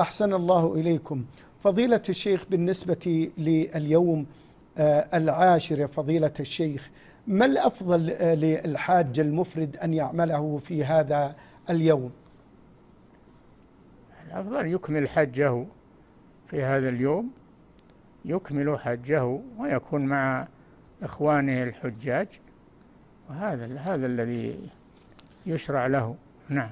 أحسن الله إليكم. فضيلة الشيخ بالنسبة لليوم آه، العاشر يا فضيلة الشيخ ما الأفضل آه، للحاج المفرد أن يعمله في هذا اليوم؟ الأفضل يكمل حجه في هذا اليوم يكمل حجه ويكون مع إخوانه الحجاج وهذا هذا الذي يشرع له. نعم.